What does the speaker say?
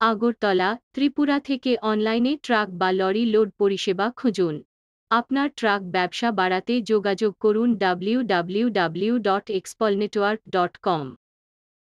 আগরতলা, ত্রিপুরা থেকে অনলাইনে ট্রাক বা লরি লোড পরিষেবা খুঁজুন। আপনার ট্রাক ব্যবসা বাড়াতে যোগাযোগ করুন W W W dot explanetwork dot com